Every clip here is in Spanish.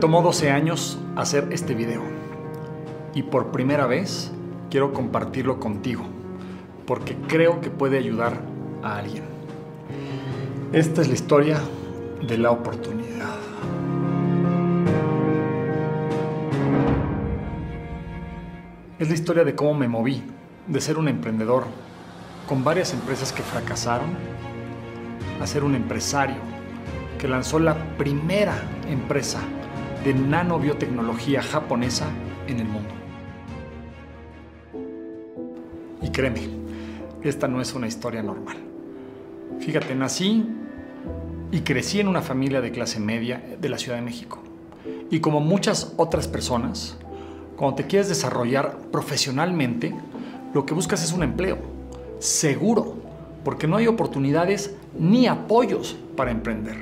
tomó 12 años hacer este video y por primera vez quiero compartirlo contigo porque creo que puede ayudar a alguien. Esta es la historia de la oportunidad. Es la historia de cómo me moví de ser un emprendedor con varias empresas que fracasaron a ser un empresario que lanzó la primera empresa de nanobiotecnología japonesa en el mundo. Y créeme, esta no es una historia normal. Fíjate, nací y crecí en una familia de clase media de la Ciudad de México. Y como muchas otras personas, cuando te quieres desarrollar profesionalmente, lo que buscas es un empleo seguro, porque no hay oportunidades ni apoyos para emprender.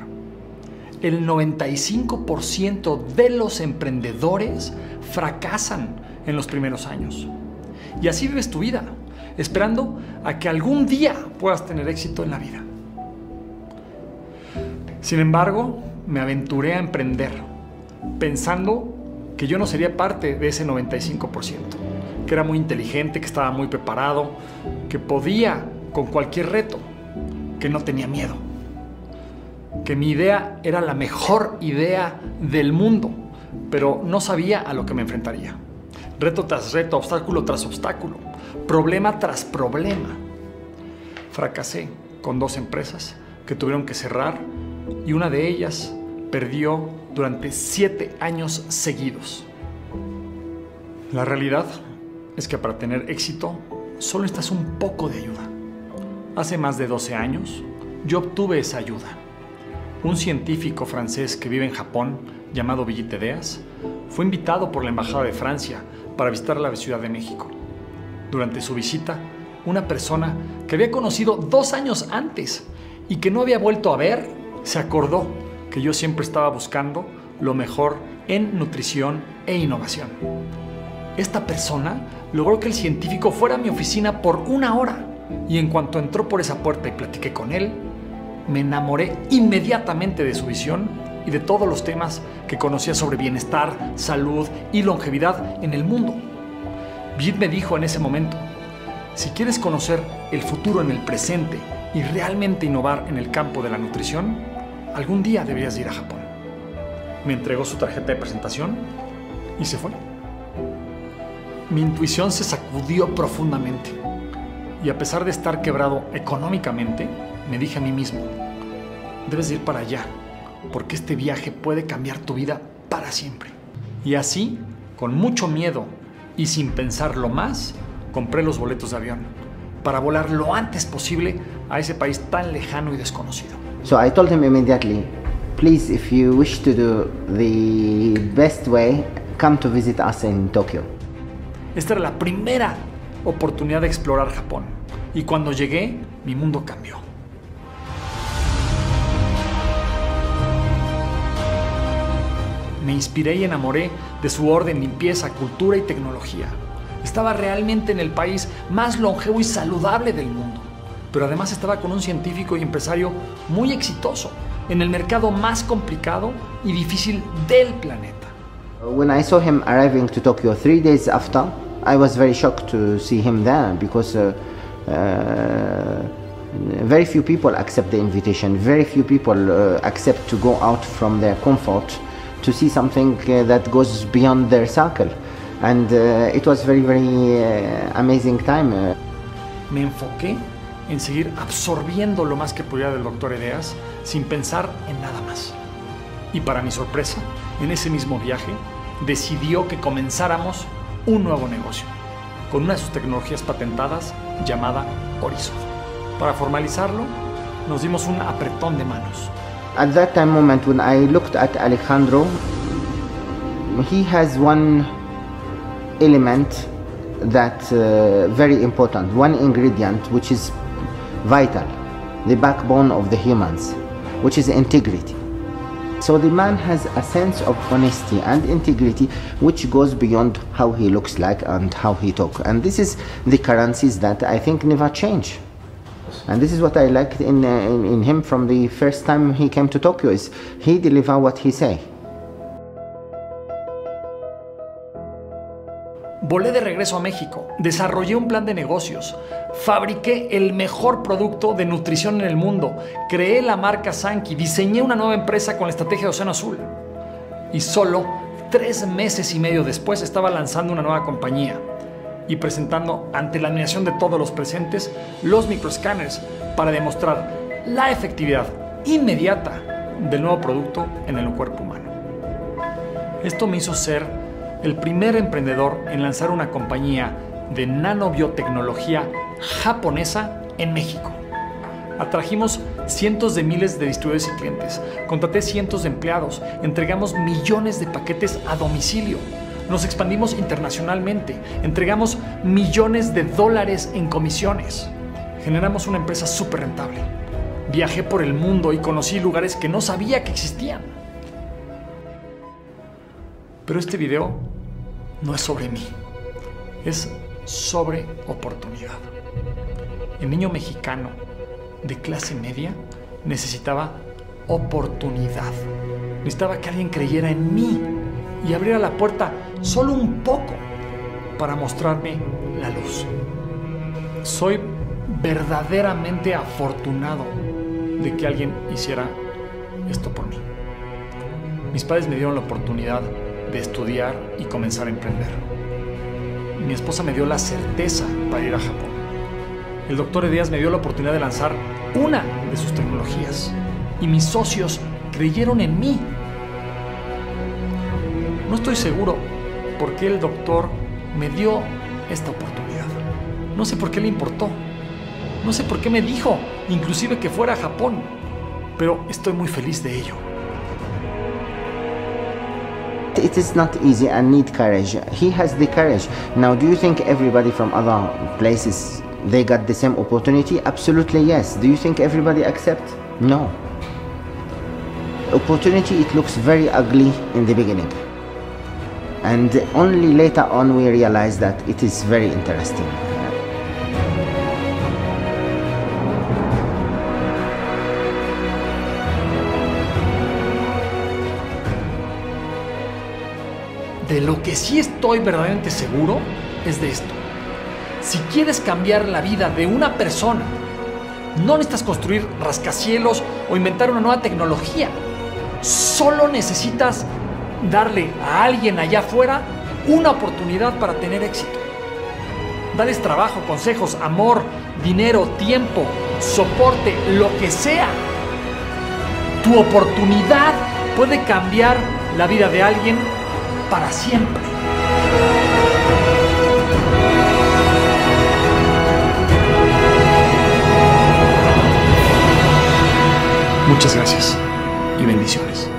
El 95% de los emprendedores fracasan en los primeros años. Y así vives tu vida, esperando a que algún día puedas tener éxito en la vida. Sin embargo, me aventuré a emprender, pensando que yo no sería parte de ese 95%, que era muy inteligente, que estaba muy preparado, que podía con cualquier reto, que no tenía miedo, que mi idea era la mejor idea del mundo, pero no sabía a lo que me enfrentaría. Reto tras reto, obstáculo tras obstáculo, problema tras problema. Fracasé con dos empresas que tuvieron que cerrar y una de ellas perdió durante siete años seguidos. La realidad es que para tener éxito solo necesitas un poco de ayuda. Hace más de 12 años yo obtuve esa ayuda. Un científico francés que vive en Japón, llamado Brigitte Deas, fue invitado por la Embajada de Francia para visitar la Ciudad de México. Durante su visita, una persona que había conocido dos años antes y que no había vuelto a ver, se acordó que yo siempre estaba buscando lo mejor en nutrición e innovación. Esta persona logró que el científico fuera a mi oficina por una hora y en cuanto entró por esa puerta y platiqué con él, me enamoré inmediatamente de su visión y de todos los temas que conocía sobre bienestar, salud y longevidad en el mundo. Bid me dijo en ese momento, si quieres conocer el futuro en el presente y realmente innovar en el campo de la nutrición, algún día deberías ir a Japón. Me entregó su tarjeta de presentación y se fue. Mi intuición se sacudió profundamente y a pesar de estar quebrado económicamente, me dije a mí mismo, debes ir para allá, porque este viaje puede cambiar tu vida para siempre. Y así, con mucho miedo y sin pensarlo más, compré los boletos de avión para volar lo antes posible a ese país tan lejano y desconocido. So I told him immediately, please, if you wish to do the best way, come to visit us in Tokyo. Esta era la primera oportunidad de explorar Japón. Y cuando llegué, mi mundo cambió. Me inspiré y enamoré de su orden, limpieza, cultura y tecnología. Estaba realmente en el país más longevo y saludable del mundo. Pero además estaba con un científico y empresario muy exitoso en el mercado más complicado y difícil del planeta. When I saw him arriving to Tokyo three days after, I was very shocked to see him there because uh, uh, very few people accept the invitation. Very few people uh, accept to go out from their comfort to see something uh, that goes beyond their circle. And uh, it was very, very uh, amazing time. Me enfoqué en seguir absorbiendo lo más que pudiera del doctor Edeas sin pensar en nada más. Y para mi sorpresa, en ese mismo viaje, decidió que comenzáramos un nuevo negocio, con una de sus tecnologías patentadas llamada Horizon. Para formalizarlo, nos dimos un apretón de manos. At that time moment when I looked at Alejandro, he has one element that uh, very important, one ingredient which is vital, the backbone of the humans, which is integrity. So the man has a sense of honesty and integrity which goes beyond how he looks like and how he talk. And this is the currencies that I think never change. And this is what I liked in, uh, in, in him from the first time he came to Tokyo is he deliver what he say. Volé de regreso a México, desarrollé un plan de negocios, fabriqué el mejor producto de nutrición en el mundo, creé la marca Sanki, diseñé una nueva empresa con la estrategia de Océano Azul. Y solo tres meses y medio después estaba lanzando una nueva compañía, y presentando ante la admiración de todos los presentes los microscanners para demostrar la efectividad inmediata del nuevo producto en el cuerpo humano. Esto me hizo ser el primer emprendedor en lanzar una compañía de nanobiotecnología japonesa en México. Atrajimos cientos de miles de distribuidores y clientes, contraté cientos de empleados, entregamos millones de paquetes a domicilio, nos expandimos internacionalmente, entregamos millones de dólares en comisiones, generamos una empresa súper rentable. Viajé por el mundo y conocí lugares que no sabía que existían. Pero este video no es sobre mí, es sobre oportunidad. El niño mexicano de clase media necesitaba oportunidad. Necesitaba que alguien creyera en mí y abriera la puerta solo un poco para mostrarme la luz. Soy verdaderamente afortunado de que alguien hiciera esto por mí. Mis padres me dieron la oportunidad de estudiar y comenzar a emprender. Mi esposa me dio la certeza para ir a Japón. El doctor Edías me dio la oportunidad de lanzar una de sus tecnologías y mis socios creyeron en mí. No estoy seguro por qué el doctor me dio esta oportunidad. No sé por qué le importó. No sé por qué me dijo, inclusive que fuera a Japón. Pero estoy muy feliz de ello. It is not easy and need courage. He has the courage. Now, do you think everybody from other places they got the same opportunity? Absolutely yes. Do you think everybody accept? No. Opportunity it looks very ugly in the beginning. And only later on we realize that it is very interesting. De lo que sí estoy verdaderamente seguro es de esto. Si quieres cambiar la vida de una persona, no necesitas construir rascacielos o inventar una nueva tecnología. Solo necesitas darle a alguien allá afuera una oportunidad para tener éxito. Dales trabajo, consejos, amor, dinero, tiempo, soporte, lo que sea. Tu oportunidad puede cambiar la vida de alguien para siempre. Muchas gracias y bendiciones.